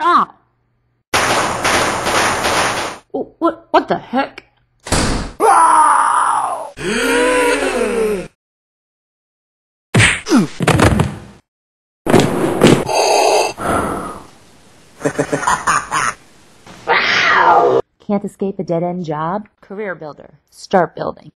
Ah! Oh, what, what the heck? Can't escape a dead-end job? Career Builder. Start building.